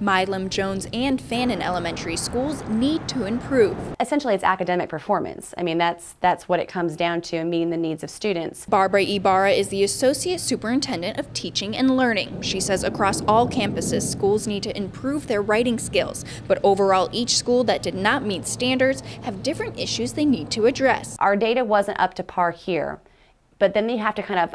Milam, Jones, and Fannin elementary schools need to improve. Essentially, it's academic performance. I mean, that's that's what it comes down to, meeting the needs of students. Barbara Ibarra is the Associate Superintendent of Teaching and Learning. She says across all campuses, schools need to improve their writing skills, but overall, each school that did not meet standards have different issues they need to address. Our data wasn't up to par here, but then they have to kind of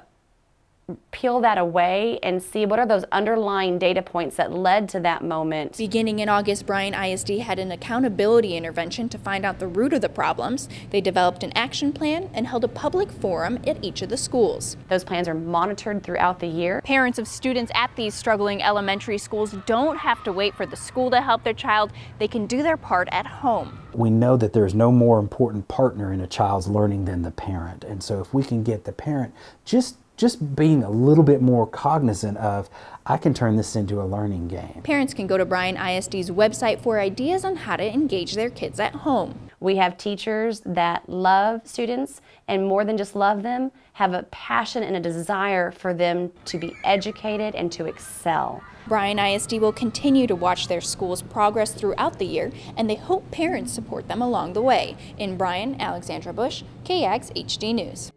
peel that away and see what are those underlying data points that led to that moment. Beginning in August, Bryan ISD had an accountability intervention to find out the root of the problems. They developed an action plan and held a public forum at each of the schools. Those plans are monitored throughout the year. Parents of students at these struggling elementary schools don't have to wait for the school to help their child. They can do their part at home. We know that there's no more important partner in a child's learning than the parent. And so if we can get the parent just just being a little bit more cognizant of I can turn this into a learning game. Parents can go to Bryan ISD's website for ideas on how to engage their kids at home. We have teachers that love students and more than just love them, have a passion and a desire for them to be educated and to excel. Bryan ISD will continue to watch their school's progress throughout the year and they hope parents support them along the way. In Bryan, Alexandra Bush, KAGS HD News.